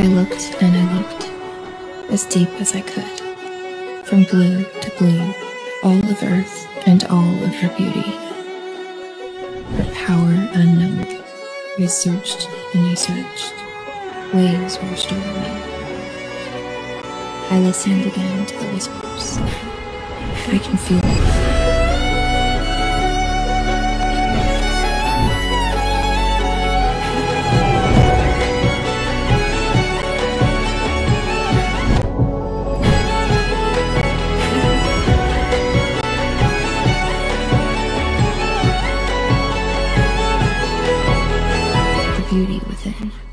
I looked and I looked, as deep as I could, from blue to blue, all of earth and all of her beauty. Her power unknown. I searched and I searched. Waves washed over me. I listened again to the whispers. I can feel it beauty within.